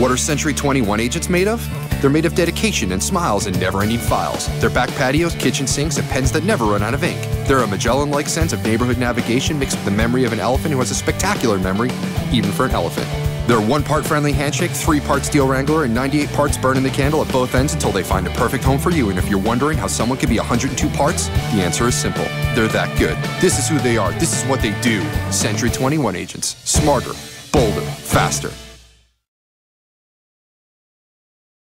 What are Century 21 agents made of? They're made of dedication and smiles and never-ending files. They're back patios, kitchen sinks, and pens that never run out of ink. They're a Magellan-like sense of neighborhood navigation mixed with the memory of an elephant who has a spectacular memory, even for an elephant. They're one part friendly handshake, three-part steel wrangler, and 98 parts burning the candle at both ends until they find a perfect home for you. And if you're wondering how someone could be 102 parts, the answer is simple. They're that good. This is who they are. This is what they do. Century 21 agents. Smarter, bolder, faster.